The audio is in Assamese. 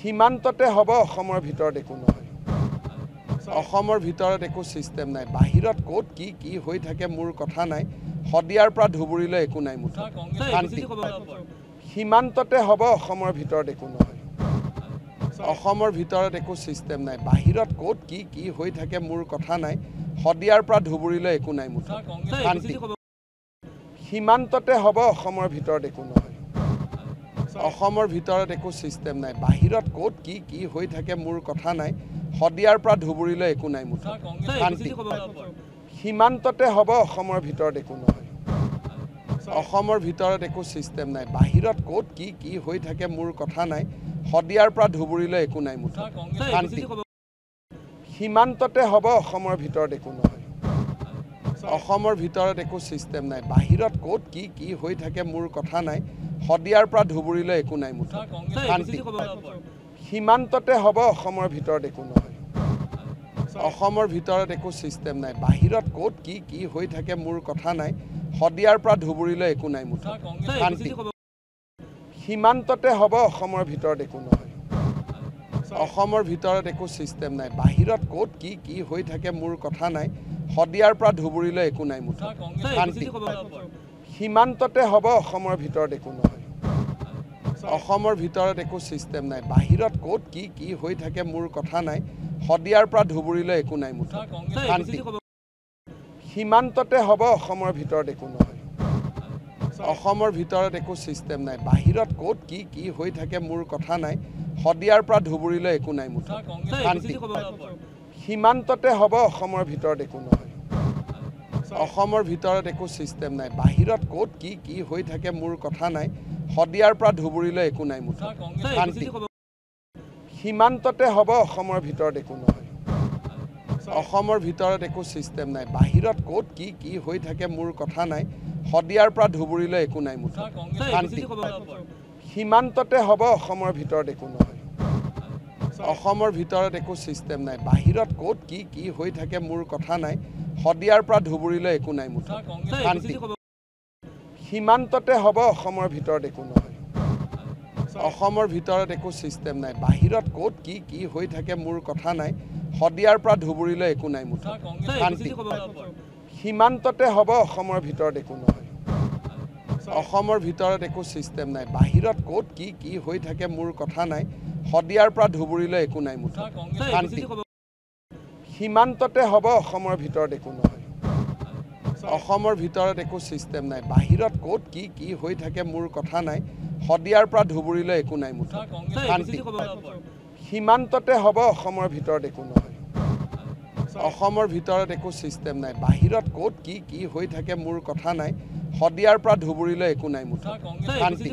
সীমান্ততে হ'ব অসমৰ ভিতৰত একো নহয়। অসমৰ ভিতৰত একো ছিষ্টেম নাই। বাহিৰত ক'ত কি কি হৈ থাকে মোৰ কথা নাই। শদিয়াৰ পৰা ধুবুৰীলৈ একো নাই মুঠত শান্তি। সীমান্ততে হ'ব অসমৰ ভিতৰত একো নহয়। অসমৰ ভিতৰত একো ছিষ্টেম নাই। বাহিৰত ক'ত কি কি হৈ থাকে মোৰ কথা নাই। শদিয়াৰ পৰা ধুবুৰীলৈ একো নাই মুঠত শান্তি। সীমান্ততে হ'ব অসমৰ ভিতৰত একো নহয়। অসমৰ ভিতৰত একো ছিষ্টেম নাই। বাহিৰত ক'ত কি কি হৈ থাকে মোৰ কথা নাই। শদিয়াৰ পৰা ধুবুৰীলৈ একো নাই মুঠত শান্তি। সীমান্ততে হ'ব অসমৰ ভিতৰত একো নহয়। অসমৰ ভিতৰত একো ছিষ্টেম নাই। বাহিৰত ক'ত কি কি হৈ থাকে মোৰ কথা নাই। শদিয়াৰ পৰা ধুবুৰীলৈ একো নাই মুঠত শান্তি। সীমান্ততে হ'ব অসমৰ ভিতৰত একো নহয়। অসমৰ ভিতৰত একো ছিষ্টেম নাই। বাহিৰত ক'ত কি কি হৈ থাকে মোৰ কথা নাই। শদিয়াৰ পৰা ধুবুৰীলৈ একো নাই মুঠত শান্তি। সীমান্ততে হ'ব অসমৰ ভিতৰত একো নহয়। অসমৰ ভিতৰত একো ছিষ্টেম নাই। বাহিৰত ক'ত কি কি হৈ থাকে মোৰ কথা নাই। শদিয়াৰ পৰা ধুবুৰীলৈ একো নাই মুঠত শান্তি। সীমান্ততে হ'ব অসমৰ ভিতৰত একো নহয়। অসমৰ ভিতৰত একো ছিষ্টেম নাই। বাহিৰত ক'ত কি কি হৈ থাকে মোৰ কথা নাই। শদিয়াৰ পৰা ধুবুৰীলৈ একো নাই মুঠত শান্তি। সীমান্ততে হ'ব অসমৰ ভিতৰত একো নহয়। অসমৰ ভিতৰত একো ছিষ্টেম নাই। বাহিৰত ক'ত কি কি হৈ থাকে মোৰ কথা নাই। শদিয়াৰ পৰা ধুবুৰীলৈ একো নাই মুঠত শান্তি। সীমান্ততে হ'ব অসমৰ ভিতৰত একো নহয়। অসমৰ ভিতৰত একো ছিষ্টেম নাই। বাহিৰত ক'ত কি কি হৈ থাকে মোৰ কথা নাই। শদিয়াৰ পৰা ধুবুৰীলৈ একো নাই মুঠত শান্তি। সীমান্ততে হ'ব অসমৰ ভিতৰত একো নহয়। অসমৰ ভিতৰত একো ছিষ্টেম নাই। বাহিৰত ক'ত কি কি হৈ থাকে মোৰ কথা নাই। শদিয়াৰ পৰা ধুবুৰীলৈ একো নাই মুঠত শান্তি। সীমান্ততে হ'ব অসমৰ ভিতৰত একো নহয়। অসমৰ ভিতৰত একো ছিষ্টেম নাই। বাহিৰত ক'ত কি কি হৈ থাকে মোৰ কথা নাই। শদিয়াৰ পৰা ধুবুৰীলৈ একো নাই মুঠত শান্তি। সীমান্ততে হ'ব অসমৰ ভিতৰত একো নহয়। অসমৰ ভিতৰত একো ছিষ্টেম নাই। বাহিৰত ক'ত কি কি হৈ থাকে মোৰ কথা নাই। শদিয়াৰ পৰা ধুবুৰীলৈ একো নাই মুঠত শান্তি। সীমান্ততে হ'ব অসমৰ ভিতৰত একো নহয়। অসমৰ ভিতৰত একো ছিষ্টেম নাই। বাহিৰত ক'ত কি কি হৈ থাকে মোৰ কথা নাই। শদিয়াৰ পৰা ধুবুৰীলৈ একো নাই মুঠত শান্তি। সীমান্ততে হ'ব অসমৰ ভিতৰত একো নহয়। অসমৰ ভিতৰত একো ছিষ্টেম নাই। বাহিৰত ক'ত কি কি হৈ থাকে মোৰ কথা নাই। শদিয়াৰ পৰা ধুবুৰীলৈ একো নাই মুঠত শান্তি। সীমান্ততে হ'ব অসমৰ ভিতৰত একো নহয়। অসমৰ ভিতৰত একো ছিষ্টেম নাই। বাহিৰত ক'ত কি কি হৈ থাকে মোৰ কথা নাই। শদিয়াৰ পৰা ধুবুৰীলৈ একো নাই মুঠত শান্তি। সীমান্ততে হ'ব অসমৰ ভিতৰত একো নহয়। অসমৰ ভিতৰত একো ছিষ্টেম নাই। বাহিৰত ক'ত কি কি হৈ থাকে মোৰ কথা নাই। শদিয়াৰ পৰা ধুবুৰীলৈ একো নাই মুঠত শান্তি।